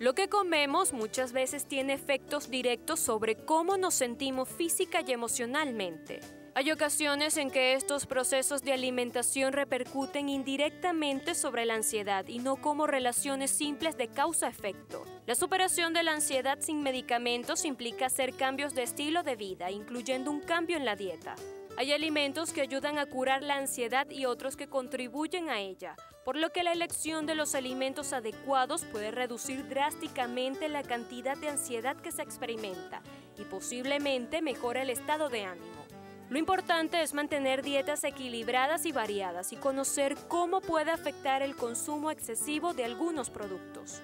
Lo que comemos muchas veces tiene efectos directos sobre cómo nos sentimos física y emocionalmente. Hay ocasiones en que estos procesos de alimentación repercuten indirectamente sobre la ansiedad y no como relaciones simples de causa-efecto. La superación de la ansiedad sin medicamentos implica hacer cambios de estilo de vida, incluyendo un cambio en la dieta. Hay alimentos que ayudan a curar la ansiedad y otros que contribuyen a ella, por lo que la elección de los alimentos adecuados puede reducir drásticamente la cantidad de ansiedad que se experimenta y posiblemente mejora el estado de ánimo. Lo importante es mantener dietas equilibradas y variadas y conocer cómo puede afectar el consumo excesivo de algunos productos.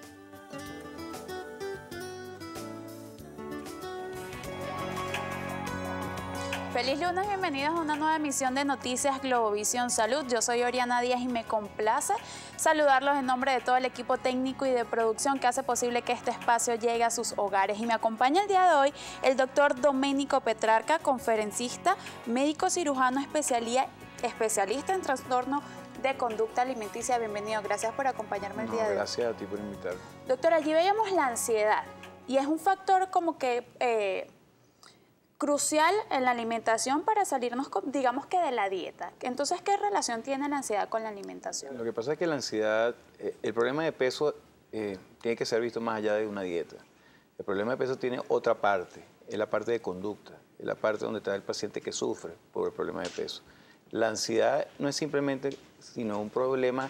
Feliz lunes, bienvenidos a una nueva emisión de Noticias Globovisión Salud. Yo soy Oriana Díaz y me complace saludarlos en nombre de todo el equipo técnico y de producción que hace posible que este espacio llegue a sus hogares. Y me acompaña el día de hoy el doctor Doménico Petrarca, conferencista, médico cirujano especialista en trastorno de conducta alimenticia. Bienvenido, gracias por acompañarme el día de hoy. Gracias a ti por invitarme. Doctor, allí veíamos la ansiedad y es un factor como que... Eh, crucial en la alimentación para salirnos, digamos que de la dieta. Entonces, ¿qué relación tiene la ansiedad con la alimentación? Lo que pasa es que la ansiedad, eh, el problema de peso eh, tiene que ser visto más allá de una dieta. El problema de peso tiene otra parte, es la parte de conducta, es la parte donde está el paciente que sufre por el problema de peso. La ansiedad no es simplemente sino un problema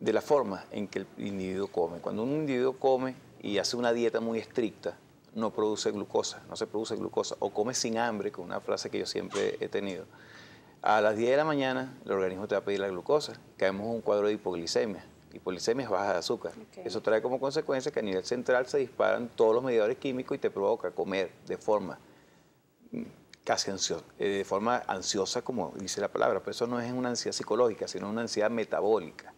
de la forma en que el individuo come. Cuando un individuo come y hace una dieta muy estricta, no produce glucosa, no se produce glucosa, o come sin hambre, con una frase que yo siempre he tenido. A las 10 de la mañana el organismo te va a pedir la glucosa, caemos en un cuadro de hipoglicemia. Hipoglicemia es baja de azúcar. Eso trae como consecuencia que a nivel central se disparan todos los mediadores químicos y te provoca comer de forma mm, casi ansiosa, eh, de forma ansiosa como dice la palabra, pero eso no es una ansiedad psicológica, sino una ansiedad metabólica.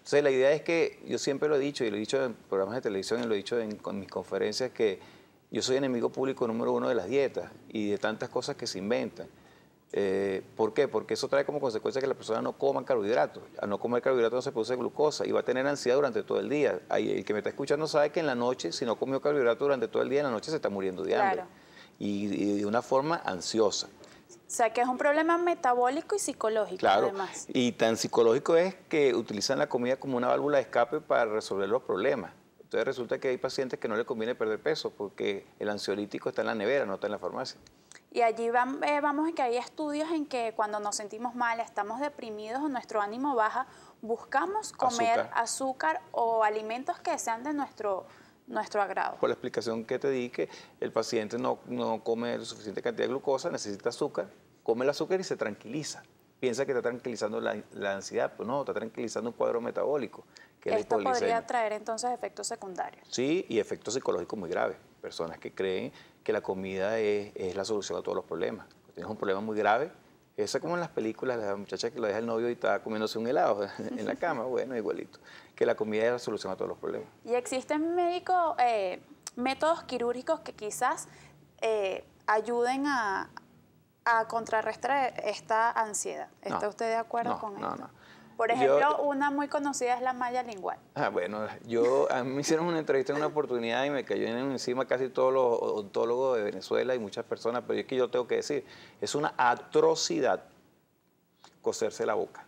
Entonces la idea es que, yo siempre lo he dicho, y lo he dicho en programas de televisión y lo he dicho en, con mis conferencias, que yo soy enemigo público número uno de las dietas y de tantas cosas que se inventan. Eh, ¿Por qué? Porque eso trae como consecuencia que la persona no coma carbohidratos. Al no comer carbohidratos no se produce glucosa y va a tener ansiedad durante todo el día. el que me está escuchando sabe que en la noche, si no comió carbohidratos durante todo el día, en la noche se está muriendo de hambre. Y, de una forma ansiosa. O sea, que es un problema metabólico y psicológico. Claro, además. y tan psicológico es que utilizan la comida como una válvula de escape para resolver los problemas. Entonces resulta que hay pacientes que no les conviene perder peso porque el ansiolítico está en la nevera, no está en la farmacia. Y allí eh, vamos en que hay estudios en que cuando nos sentimos mal, estamos deprimidos o nuestro ánimo baja, buscamos comer azúcar, o alimentos que sean de nuestro, nuestro agrado. Por la explicación que te di, que el paciente no, no come suficiente cantidad de glucosa, necesita azúcar, come el azúcar y se tranquiliza piensa que está tranquilizando la, la, ansiedad, pues no, está tranquilizando un cuadro metabólico. Esto podría traer entonces efectos secundarios. Sí, y efectos psicológicos muy graves. Personas que creen que la comida es, es la solución a todos los problemas. tienes un problema muy grave, eso es como en las películas, la muchacha que lo deja el novio y está comiéndose un helado en la cama, bueno, igualito. Que la comida es la solución a todos los problemas. ¿Y existen médicos, eh, métodos quirúrgicos que quizás eh, ayuden a, a contrarrestar esta ansiedad? ¿Está usted de acuerdo con esto? No, no. Por ejemplo, una muy conocida es la malla lingual. Ah, bueno, yo, a mí me hicieron una entrevista en una oportunidad y me cayó encima casi todos los odontólogos de Venezuela y muchas personas, pero es que yo tengo que decir, es una atrocidad coserse la boca.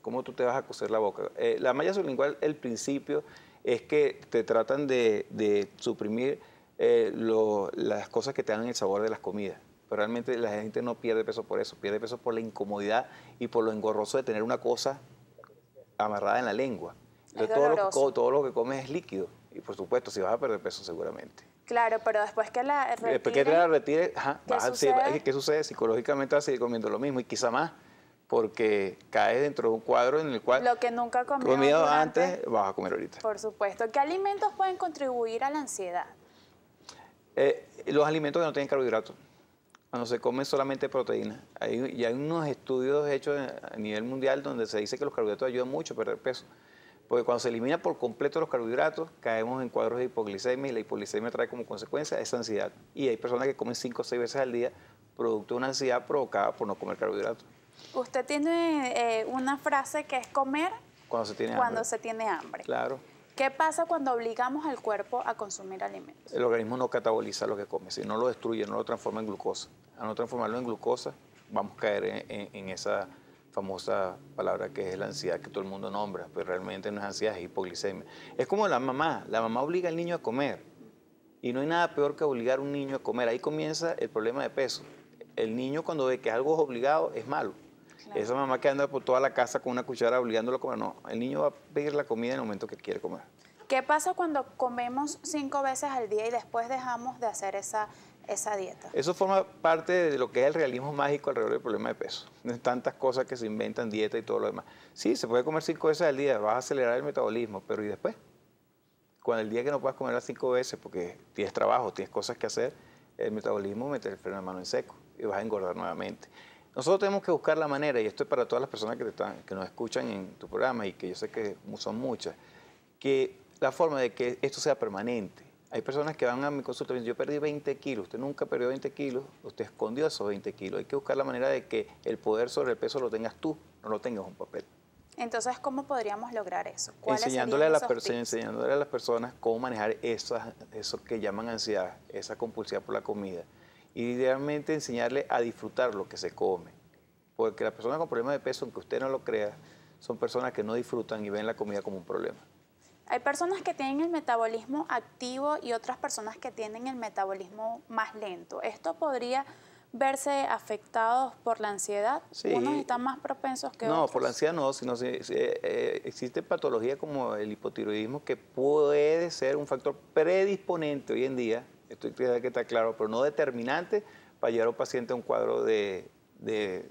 ¿Cómo tú te vas a coser la boca? Eh, la malla sublingual, el principio es que te tratan de, suprimir eh, las cosas que te dan el sabor de las comidas pero realmente la gente no pierde peso por eso, pierde peso por la incomodidad y por lo engorroso de tener una cosa amarrada en la lengua. todo, lo, todo lo que comes es líquido y por supuesto si vas a perder peso seguramente. Claro, pero después que la retires... Después que la retires, ¿qué, sucede? ¿qué sucede? Psicológicamente vas a seguir comiendo lo mismo y quizá más porque caes dentro de un cuadro en el cual... Lo que nunca comido antes, vas a comer ahorita. Por supuesto. ¿Qué alimentos pueden contribuir a la ansiedad? Eh, los alimentos que no tienen carbohidratos cuando se come solamente proteína. Hay, y hay unos estudios hechos a nivel mundial donde se dice que los carbohidratos ayudan mucho a perder peso. Porque cuando se elimina por completo los carbohidratos, caemos en cuadros de hipoglicemia y la hipoglicemia trae como consecuencia esa ansiedad. Y hay personas que comen 5 o 6 veces al día producto de una ansiedad provocada por no comer carbohidratos. Usted tiene eh, una frase que es comer cuando se tiene cuando Se tiene hambre. Claro. ¿Qué pasa cuando obligamos al cuerpo a consumir alimentos? El organismo no cataboliza lo que come, si no lo destruye, no lo transforma en glucosa. A no transformarlo en glucosa, vamos a caer en, esa famosa palabra que es la ansiedad que todo el mundo nombra, pero realmente no es ansiedad, es hipoglicemia. Es como la mamá, la mamá obliga al niño a comer y no hay nada peor que obligar a un niño a comer. Ahí comienza el problema de peso. El niño cuando ve que algo es obligado es malo. Esa mamá que anda por toda la casa con una cuchara obligándolo a comer, no, el niño va a pedir la comida en el momento que quiere comer. ¿Qué pasa cuando comemos cinco veces al día y después dejamos de hacer esa, esa dieta? Eso forma parte de lo que es el realismo mágico alrededor del problema de peso. Tantas cosas que se inventan, dieta y todo lo demás. Sí, se puede comer cinco veces al día, vas a acelerar el metabolismo, pero ¿y después? Cuando el día que no puedas comer las cinco veces porque tienes trabajo, tienes cosas que hacer, el metabolismo mete el freno de mano en seco y vas a engordar nuevamente. Nosotros tenemos que buscar la manera, y esto es para todas las personas que, están, que nos escuchan en tu programa y que yo sé que son muchas, que la forma de que esto sea permanente. Hay personas que van a mi consulta y dicen, yo perdí 20 kilos, usted nunca perdió 20 kilos, usted escondió esos 20 kilos. Hay que buscar la manera de que el poder sobre el peso lo tengas tú, no lo tengas un papel. Entonces, ¿cómo podríamos lograr eso? Enseñándole a, las enseñándole a las personas cómo manejar esas, eso que llaman ansiedad, esa compulsión por la comida y idealmente enseñarle a disfrutar lo que se come. Porque las personas con problemas de peso, aunque usted no lo crea, son personas que no disfrutan y ven la comida como un problema. Hay personas que tienen el metabolismo activo y otras personas que tienen el metabolismo más lento. ¿Esto podría verse afectados por la ansiedad? Sí. ¿Unos están más propensos que otros? No, por la ansiedad no, sino si, eh, existe patología como el hipotiroidismo que puede ser un factor predisponente hoy en día estoy que está claro, pero no determinante para llevar a un paciente a un cuadro de, de,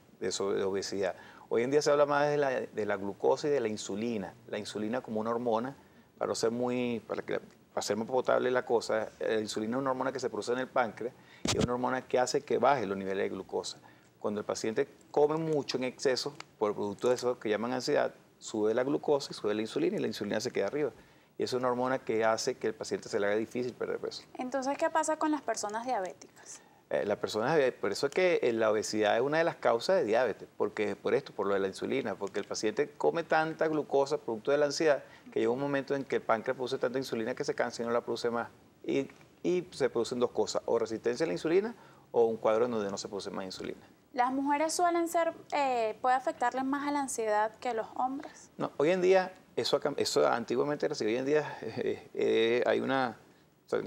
obesidad. Hoy en día se habla más de la, de la, glucosa y de la insulina. La insulina como una hormona, para, ser muy, para, que, más potable la cosa, la insulina es una hormona que se produce en el páncreas y es una hormona que hace que baje los niveles de glucosa. Cuando el paciente come mucho en exceso, por producto de eso que llaman ansiedad, sube la glucosa y sube la insulina y la insulina se queda arriba y es una hormona que hace que el paciente se le haga difícil perder peso. Entonces, ¿qué pasa con las personas diabéticas? Eh, las personas, por eso es que eh, la obesidad es una de las causas de diabetes, porque por esto, por lo de la insulina, porque el paciente come tanta glucosa producto de la ansiedad que llega un momento en que el páncreas produce tanta insulina que se cansa y no la produce más. Y, y se producen dos cosas, o resistencia a la insulina o un cuadro en donde no se produce más insulina. ¿Las mujeres suelen ser, eh, puede afectarles más a la ansiedad que los hombres? No, hoy en día eso, eso antiguamente era así. Hoy en día eh, eh, hay una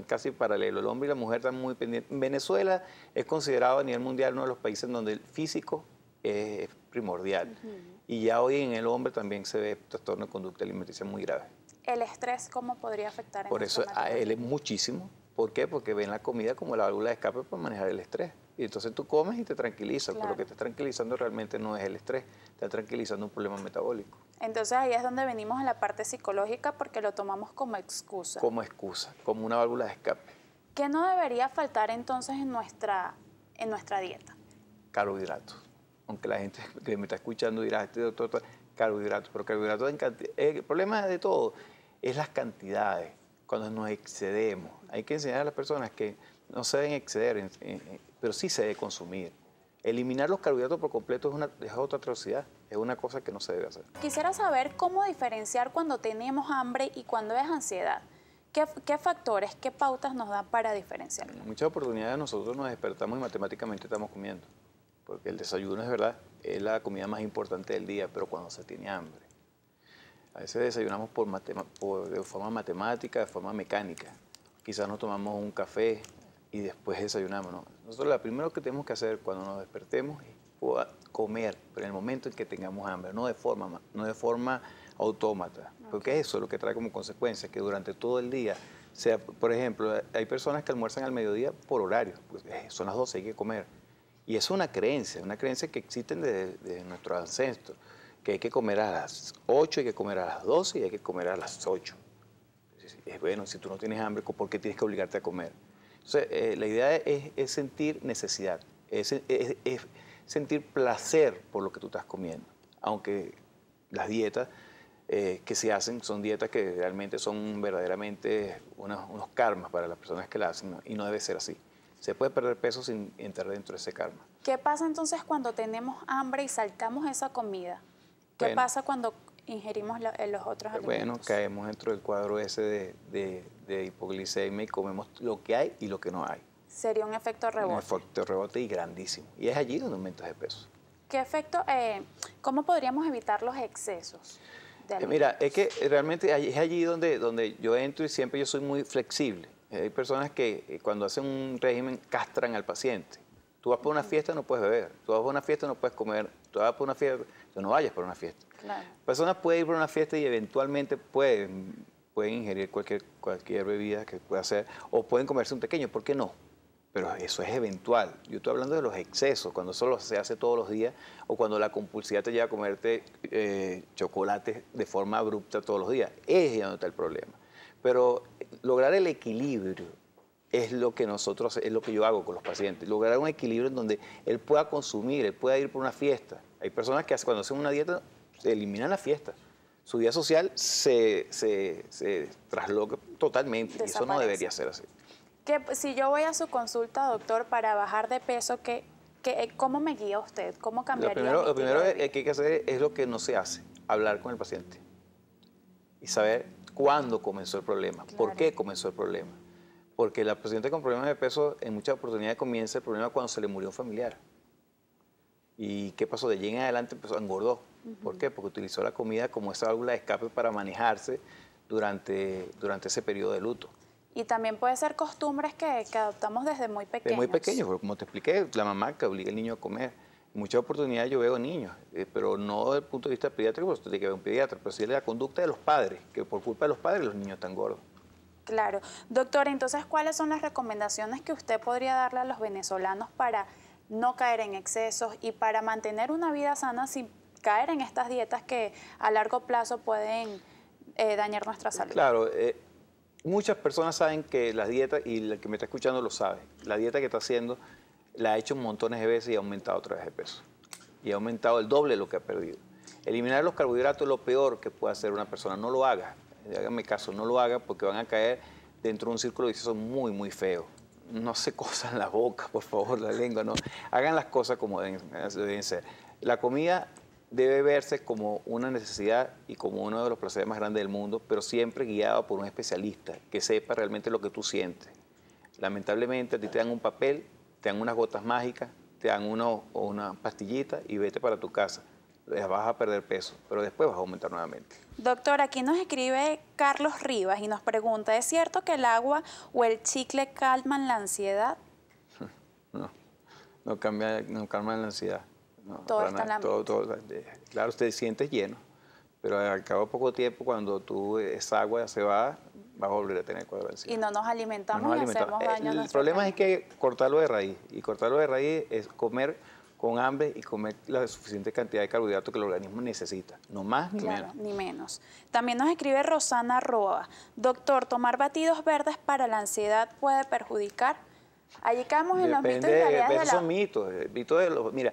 casi paralelo. El hombre y la mujer están muy pendientes. Venezuela es considerado a nivel mundial uno de los países donde el físico es primordial. Y ya hoy en el hombre también se ve trastorno de conducta alimenticia muy grave. ¿El estrés cómo podría afectar en Por eso a él es muchísimo. ¿Por qué? Porque ven la comida como la válvula de escape para manejar el estrés. Y entonces tú comes y te tranquilizas, pero lo que te está tranquilizando realmente no es el estrés, te está tranquilizando un problema metabólico. Entonces ahí es donde venimos a la parte psicológica porque lo tomamos como excusa. Como excusa, como una válvula de escape. ¿Qué no debería faltar entonces en nuestra, en nuestra dieta? Carbohidratos. Aunque la gente que me está escuchando dirá, este doctor, carbohidratos, pero carbohidratos en cantidad. El problema de todo es las cantidades, cuando nos excedemos. Hay que enseñar a las personas que no se deben exceder, pero sí se debe consumir. Eliminar los carbohidratos por completo es, una, es otra atrocidad, es una cosa que no se debe hacer. Quisiera saber cómo diferenciar cuando tenemos hambre y cuando es ansiedad. ¿Qué, ¿Qué, factores, qué pautas nos dan para diferenciar? En muchas oportunidades nosotros nos despertamos y matemáticamente estamos comiendo, porque el desayuno es verdad, es la comida más importante del día, pero cuando se tiene hambre. A veces desayunamos por, por de forma matemática, de forma mecánica. Quizás nos tomamos un café, y después desayunamos. ¿no? Nosotros lo primero que tenemos que hacer cuando nos despertemos es comer, pero en el momento en que tengamos hambre, no de forma, no de forma autómata, porque eso es lo que trae como consecuencia, que durante todo el día, sea, por ejemplo, hay personas que almuerzan al mediodía por horario, pues, eh, son las 12, hay que comer. Y es una creencia, una creencia que existe desde de nuestros ancestros, que hay que comer a las 8, hay que comer a las 12 y hay que comer a las 8. Es bueno, si tú no tienes hambre, ¿por qué tienes que obligarte a comer? Entonces, eh, la idea es, sentir necesidad, es, sentir placer por lo que tú estás comiendo, aunque las dietas eh, que se hacen son dietas que realmente son verdaderamente unos, karmas para las personas que las hacen y no debe ser así. Se puede perder peso sin entrar dentro de ese karma. ¿Qué pasa entonces cuando tenemos hambre y saltamos esa comida? ¿Qué pasa cuando ingerimos los otros alimentos? Bueno, caemos dentro del cuadro ese de, de, hipoglicemia y comemos lo que hay y lo que no hay. Sería un efecto rebote. Un efecto rebote y grandísimo. Y es allí donde aumentas de peso. ¿Qué efecto, eh, cómo podríamos evitar los excesos? Eh, mira, es que realmente es allí donde, donde yo entro y siempre yo soy muy flexible. Hay personas que eh, cuando hacen un régimen castran al paciente. Tú vas por una fiesta, no puedes beber. Tú vas por una fiesta, no puedes comer. Tú vas por una fiesta, tú no vayas por una fiesta. Personas pueden ir por una fiesta y eventualmente pueden, pueden ingerir cualquier, cualquier bebida que pueda hacer o pueden comerse un pequeño. ¿Por qué no? Pero eso es eventual. Yo estoy hablando de los excesos, cuando solo se hace todos los días o cuando la compulsividad te lleva a comerte eh, chocolate de forma abrupta todos los días. Es donde está el problema. Pero lograr el equilibrio es lo que nosotros, es lo que yo hago con los pacientes. Lograr un equilibrio en donde él pueda consumir, él pueda ir por una fiesta. Hay personas que cuando hacen una dieta se eliminan la fiesta. Su vida social se, se, trasloca totalmente y eso no debería ser así. Que, si yo voy a su consulta, doctor, para bajar de peso, ¿qué, qué, ¿cómo me guía usted? ¿Cómo cambiaría Lo primero, lo primero que hay que hacer es lo que no se hace, hablar con el paciente y saber cuándo comenzó el problema, por qué comenzó el problema. Porque la paciente con problemas de peso en muchas oportunidades comienza el problema cuando se le murió un familiar. ¿Y qué pasó? De allí en adelante empezó, engordó. ¿Por qué? Porque utilizó la comida como esa válvula de escape para manejarse durante, durante ese periodo de luto. Y también puede ser costumbres que, que adoptamos desde muy pequeños. Desde muy pequeños, como te expliqué, la mamá que obliga al niño a comer muchas oportunidades yo veo niños, eh, pero no desde el punto de vista pediátrico, porque tiene que ver un pediatra, pero sí de la conducta de los padres, que por culpa de los padres los niños están gordos. Claro. Doctor, entonces, ¿cuáles son las recomendaciones que usted podría darle a los venezolanos para no caer en excesos y para mantener una vida sana sin caer en estas dietas que a largo plazo pueden eh, dañar nuestra salud? Claro. Eh, muchas personas saben que las dietas, y el que me está escuchando lo sabe, la dieta que está haciendo la ha hecho montones de veces y ha aumentado otra vez de peso. Y ha aumentado el doble de lo que ha perdido. Eliminar los carbohidratos es lo peor que puede hacer una persona. No lo haga. Háganme caso, no lo haga porque van a caer dentro de un círculo vicioso muy, muy feo. No se cosan la boca, por favor, la lengua, no. Hagan las cosas como deben, ser. La comida debe verse como una necesidad y como uno de los placeres más grandes del mundo, pero siempre guiado por un especialista que sepa realmente lo que tú sientes. Lamentablemente a ti te dan un papel te dan unas gotas mágicas, te dan uno, una pastillita y vete para tu casa. Vas a perder peso, pero después vas a aumentar nuevamente. Doctor, aquí nos escribe Carlos Rivas y nos pregunta, ¿es cierto que el agua o el chicle calman la ansiedad? No, no, cambia, no calman la ansiedad. todo está en la todo, Claro, usted siente lleno, pero al cabo de poco tiempo, cuando tú, esa agua se va, va a volver a tener cuadro Y no nos alimentamos y hacemos daño El, problema es que cortarlo de raíz. Y cortarlo de raíz es comer con hambre y comer la suficiente cantidad de carbohidratos que el organismo necesita, no más ni menos. Ni menos. También nos escribe Rosana Roa, doctor, ¿tomar batidos verdes para la ansiedad puede perjudicar? Allí caemos en los mitos y realidades de, la... son mitos, eh, mitos de los... Mira,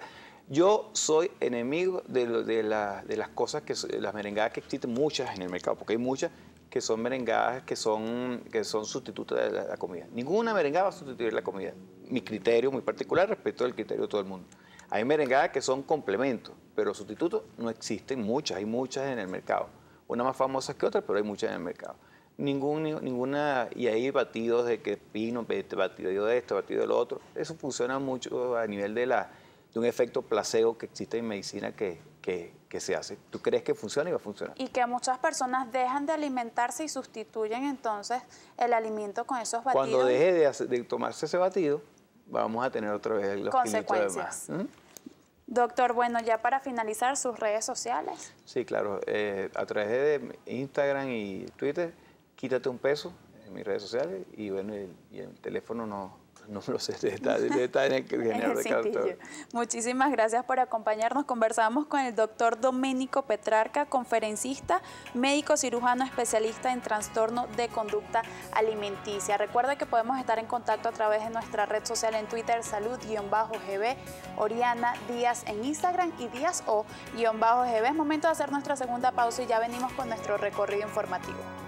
yo soy enemigo de, de, de las cosas que, las merengadas que existen muchas en el mercado, porque hay muchas que son merengadas que son, que son sustitutos de la, comida. Ninguna merengada va a sustituir la comida. Mi criterio muy particular respecto al criterio de todo el mundo. Hay merengadas que son complementos, pero sustitutos no existen muchas, hay muchas en el mercado. Una más famosa que otra, pero hay muchas en el mercado. Ningún, ninguna, y hay batidos de que pino, batido de esto, batido de lo otro. Eso funciona mucho a nivel de, la, de un efecto placebo que existe en medicina que, que, se hace. ¿Tú crees que funciona y va a funcionar? Y que muchas personas dejan de alimentarse y sustituyen entonces el alimento con esos batidos. Cuando deje de, tomarse ese batido, vamos a tener otra vez los consecuencias. ¿Mm? Doctor, bueno, ya para finalizar, sus redes sociales. Sí, claro. Eh, a través de Instagram y Twitter, quítate un peso en mis redes sociales y bueno, y el teléfono no, no lo sé, está, en el de. Muchísimas gracias por acompañarnos. Conversamos con el doctor Doménico Petrarca, conferencista, médico cirujano especialista en trastorno de conducta alimenticia. Recuerda que podemos estar en contacto a través de nuestra red social en Twitter, salud-gb, Oriana Díaz en Instagram y Díaz O-gb. Es momento de hacer nuestra segunda pausa y ya venimos con nuestro recorrido informativo.